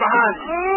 办？嗯。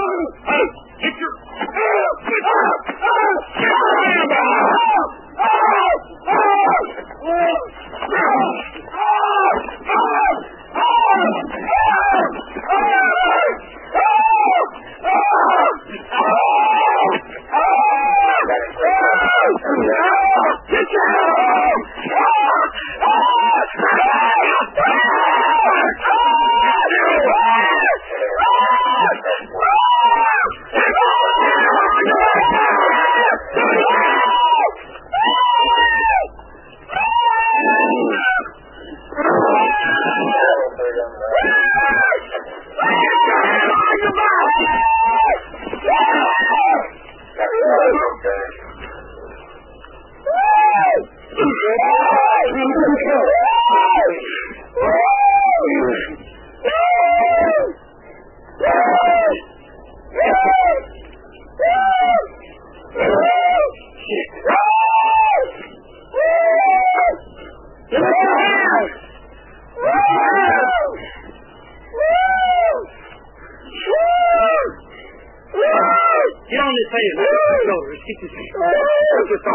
Get on this head. Look at your shoulders. Get this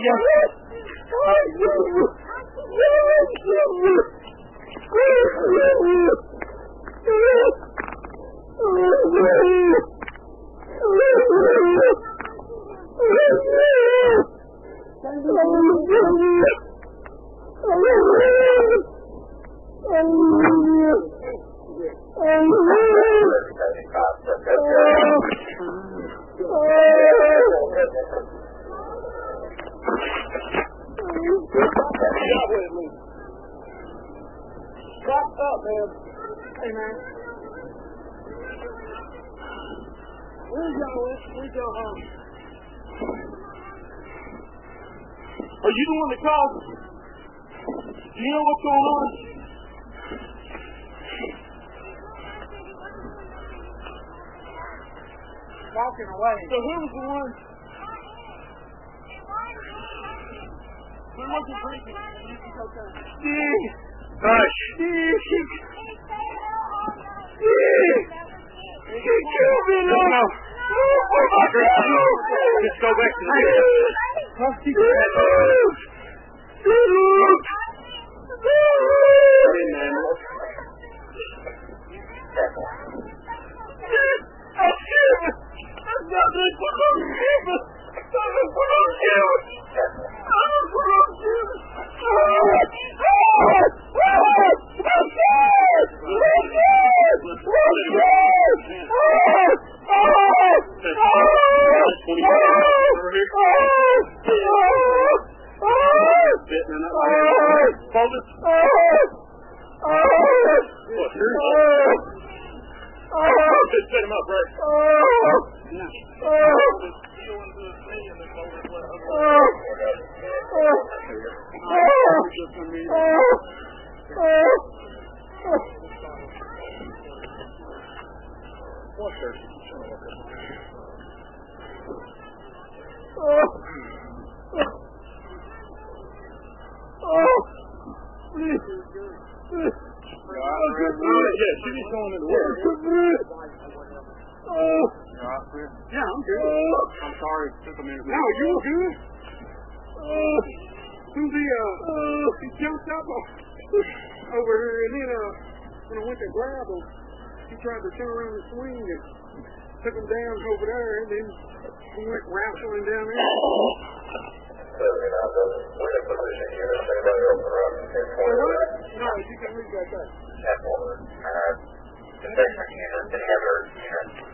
head. Thoughts. Come now. Hey, man. Where's y'all at? Where's home? Are you the one that called? Do you know what's going on? Walking away. So who was the one? Who drinking? Steve! Hush! Steve! Steve! He killed me, no! No! Just go back to the Set Yeah, she was going. Yeah, I'm good. I'm sorry it took a minute. No, you were good. Susie, uh, he jumped up over here, and then, uh, when I went to grab him, he tried to turn around and swing and took him down over there, and then he went wrestling down there. No, you can read that back. Investment unit, any other unit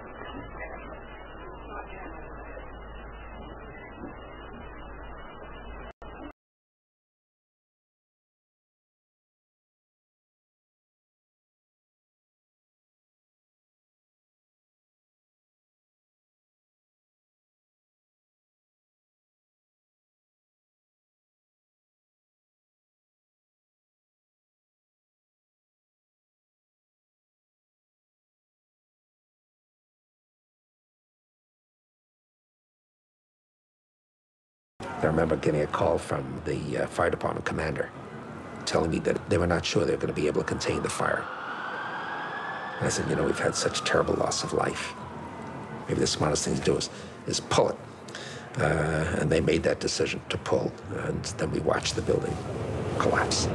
I remember getting a call from the uh, fire department commander telling me that they were not sure they were going to be able to contain the fire. And I said, you know, we've had such terrible loss of life. Maybe the smartest thing to do is, is pull it. Uh, and they made that decision to pull, and then we watched the building collapse.